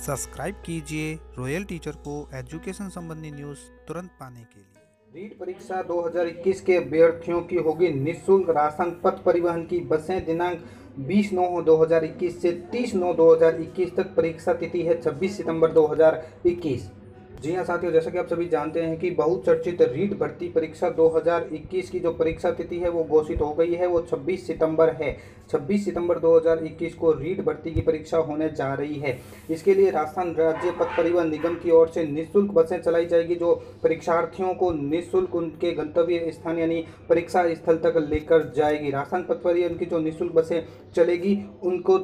Subscribe कीजिए royal teacher को education संबंधी न्यूज़ तुरंत पाने के लिए। नीट परीक्षा 2021 के अभ्यर्थियों की होगी निशुल्क राशन पथ परिवहन की बसें। दिनांक 20 नौ 2021 से 30 नौ 2021 तक परीक्षा तिथि है 26 सितंबर 2021 जी हाँ साथियों, जैसा कि आप सभी जानते हैं कि बहुचर्चित रीट भर्ती परीक्षा 2021 की जो परीक्षा तिथि है, वो घोषित हो गई है, वो 26 सितंबर है। 26 सितंबर 2021 को रीट भर्ती की परीक्षा होने जा रही है। इसके लिए राजस्थान राज्य पथ परिवहन निगम की ओर से निःशुल्क बसें चलाई जाएगी, जो परीक्षार्थियों को निःशुल्क उनके गंतव्य स्थान यानी परीक्षा स्थल तक लेकर जाएगी। राजस्थान पथ परिवहन की जो निःशुल्क बसें चलेगी, उनको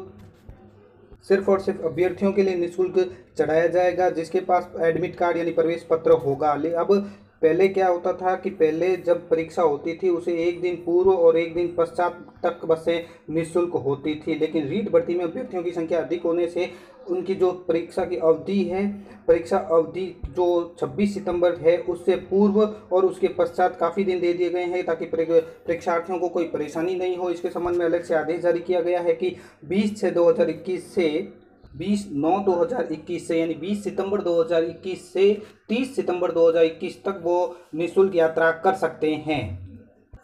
सिर्फ़ और सिर्फ़ अभ्यर्थियों के लिए निःशुल्क चढ़ाया जाएगा, जिसके पास एडमिट कार्ड यानी प्रवेश पत्र होगा। अब पहले क्या होता था कि पहले जब परीक्षा होती थी, उसे एक दिन पूर्व और एक दिन पश्चात तक बसें निःशुल्क होती थी। लेकिन रीट भर्ती में अभ्यर्थियों की संख्या अधिक होने से उनकी जो परीक्षा की अवधि है, परीक्षा अवधि जो 26 सितंबर है, उससे पूर्व और उसके पश्चात काफ़ी दिन दे दिए गए हैं ताकि परीक्षार्थियों को कोई परेशानी नहीं हो। इसके संबंध में अलग से आदेश जारी किया गया है कि बीस छः दो से 20 नौ 2021 से, यानी 20 सितंबर 2021 से 30 सितंबर 2021 तक वो निःशुल्क यात्रा कर सकते हैं।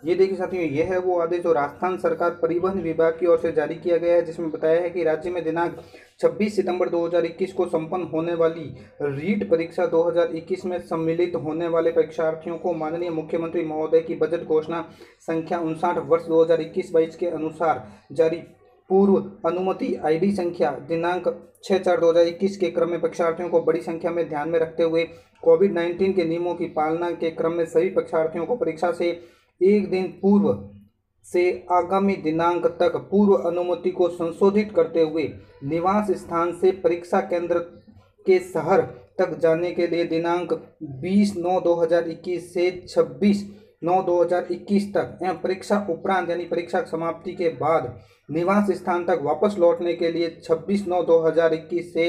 ये देखिए साथियों, यह है वो आदेश जो राजस्थान सरकार परिवहन विभाग की ओर से जारी किया गया है, जिसमें बताया है कि राज्य में दिनांक 26 सितंबर 2021 को संपन्न होने वाली रीट परीक्षा 2021 में सम्मिलित होने वाले परीक्षार्थियों को माननीय मुख्यमंत्री महोदय की बजट घोषणा संख्या उनसाठ वर्ष 2021-22 के अनुसार जारी पूर्व अनुमति आईडी संख्या दिनांक छः चार दो हज़ार इक्कीस के क्रम में परीक्षार्थियों को बड़ी संख्या में ध्यान में रखते हुए कोविड नाइन्टीन के नियमों की पालना के क्रम में सभी परीक्षार्थियों को परीक्षा से एक दिन पूर्व से आगामी दिनांक तक पूर्व अनुमति को संशोधित करते हुए निवास स्थान से परीक्षा केंद्र के शहर तक जाने के लिए दिनांक 20 नौ 2021 से 26 नौ 2021 तक। एवं परीक्षा उपरांत यानी परीक्षा समाप्ति के बाद निवास स्थान तक वापस लौटने के लिए 26 नौ 2021 से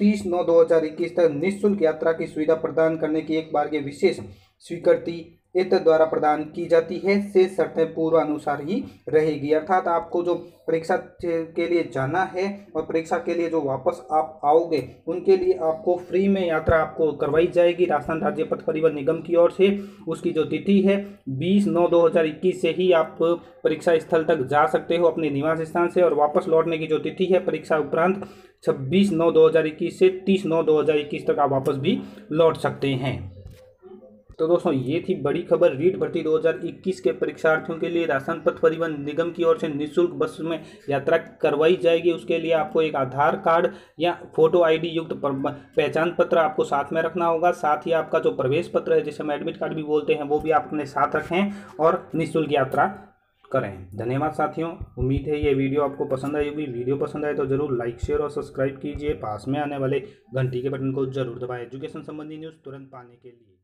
30 नौ 2021 तक निःशुल्क यात्रा की सुविधा प्रदान करने की एक बार के विशेष स्वीकृति इत्र द्वारा प्रदान की जाती है, से शर्तें पूर्व अनुसार ही रहेगी। अर्थात आपको जो परीक्षा के लिए जाना है और परीक्षा के लिए जो वापस आप आओगे, उनके लिए आपको फ्री में यात्रा आपको करवाई जाएगी। राजस्थान राज्य पथ परिवहन निगम की ओर से उसकी जो तिथि है, बीस नौ दो हज़ार इक्कीस से ही आप परीक्षा स्थल तक जा सकते हो अपने निवास स्थान से और वापस लौटने की जो तिथि है, परीक्षा उपरांत छब्बीस नौ दो हज़ार इक्कीस से तीस नौ दो हज़ार इक्कीस तक आप वापस भी लौट सकते हैं। तो दोस्तों, ये थी बड़ी खबर रीट भर्ती 2021 के परीक्षार्थियों के लिए। राशन पथ परिवहन निगम की ओर से निःशुल्क बस में यात्रा करवाई जाएगी। उसके लिए आपको एक आधार कार्ड या फ़ोटो आईडी युक्त पहचान पत्र आपको साथ में रखना होगा। साथ ही आपका जो प्रवेश पत्र है, जिसे हम एडमिट कार्ड भी बोलते हैं, वो भी आप अपने साथ रखें और निःशुल्क यात्रा करें। धन्यवाद साथियों। उम्मीद है ये वीडियो आपको पसंद आई होगी। वीडियो पसंद आए तो ज़रूर लाइक शेयर और सब्सक्राइब कीजिए। पास में आने वाले घंटी के बटन को ज़रूर दबाएँ। एजुकेशन संबंधी न्यूज़ तुरंत पाने के लिए।